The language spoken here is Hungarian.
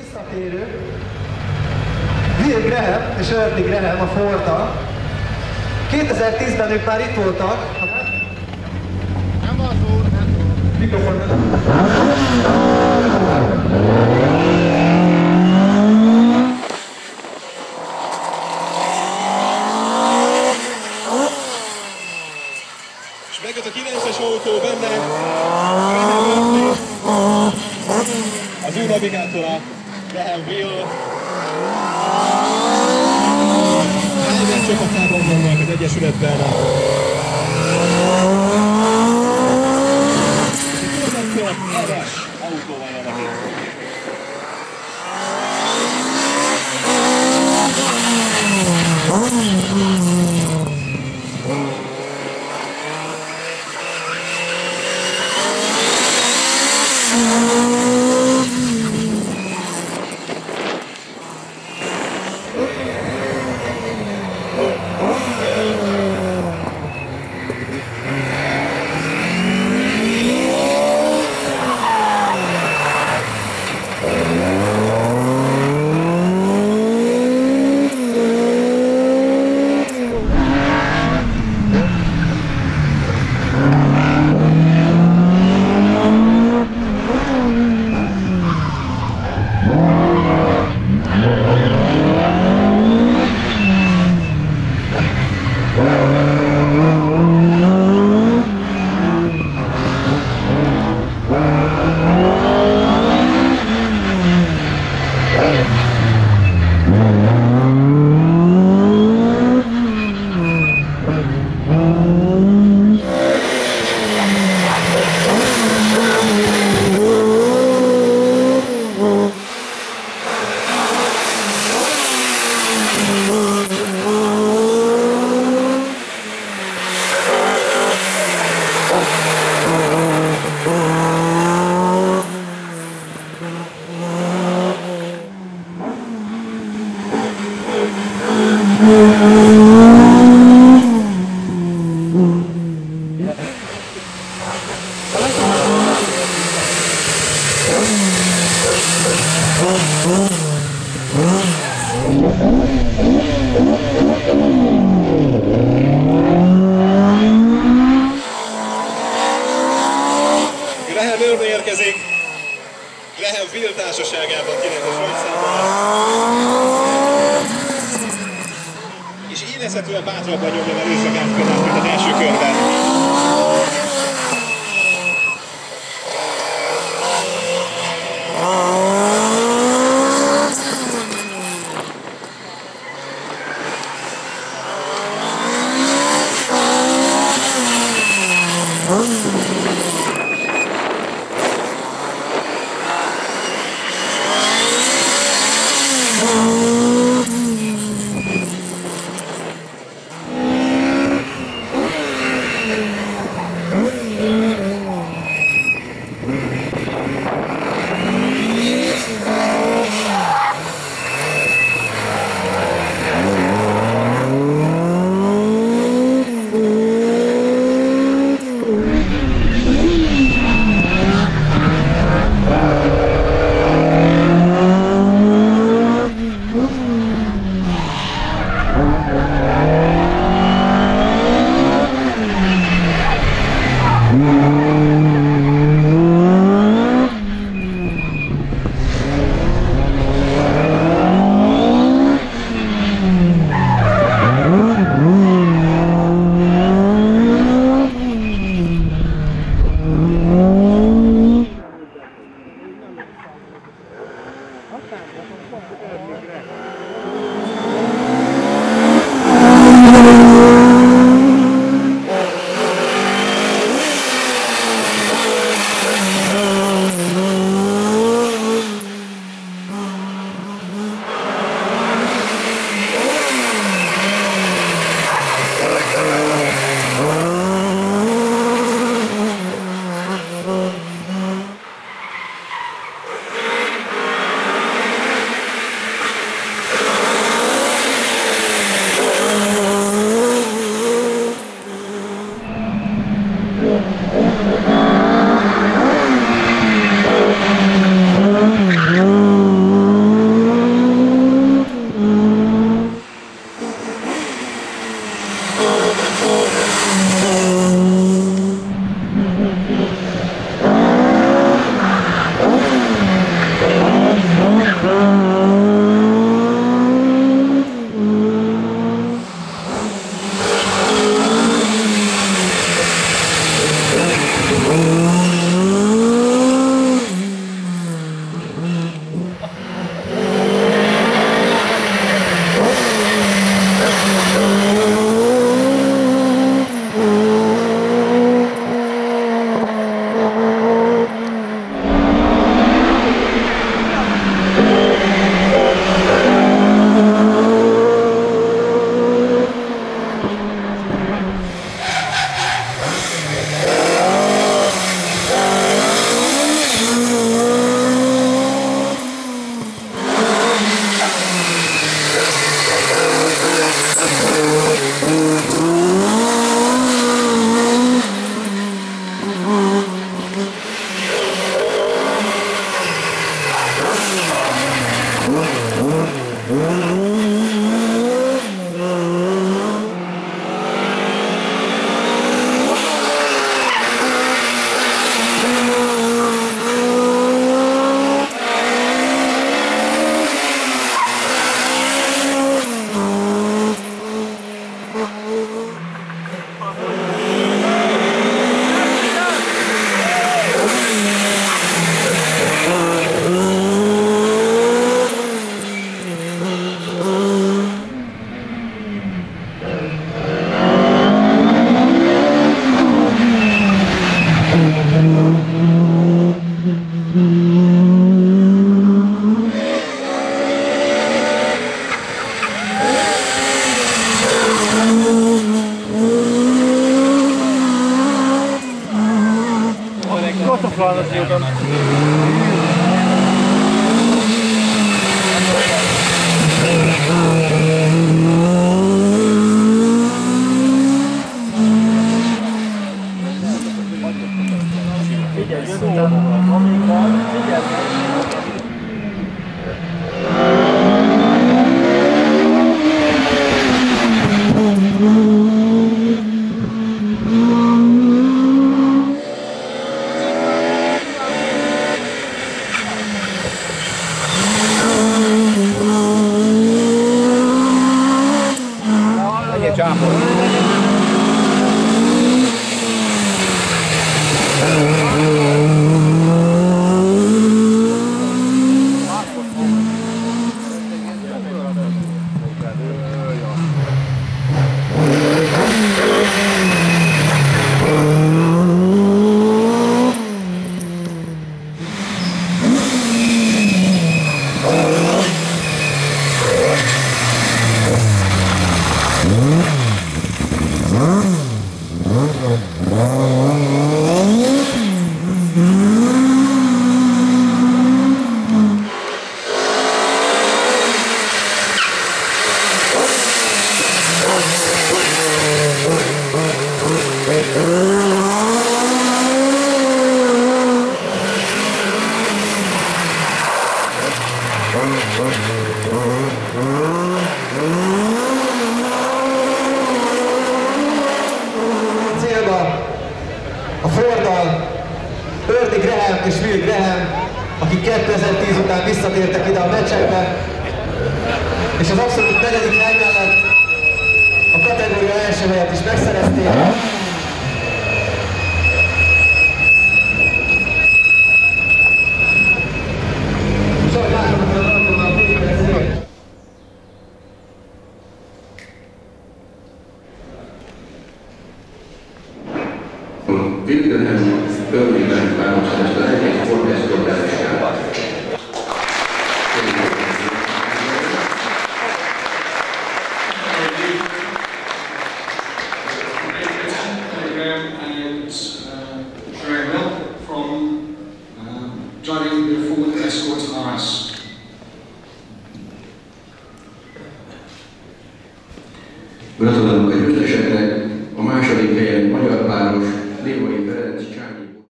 Visszatérő. Will Graham és Early Graham a Forda. 2010-ben ők már itt voltak. Nem az úr, nem Mikrofon. És megjött a 9-es autó benne. Az új navigátora, Graham Will. Elvén csapatában vannak az Egyesületben. Erres autóval jönnek itt. Graham Remélhetően bátrabban nyomjon el Őszegát között, mint az első körben. Oh. you. tô falando assim, eu tô... Apple. Visszatértek ide a meccsekbe, és az abszolút negyedik hely mellett a kategória első helyet is megszerezték. Végigvezérek. Wilhelm Örményben választása egy forgászkodásával. program 村田なんかいろいろ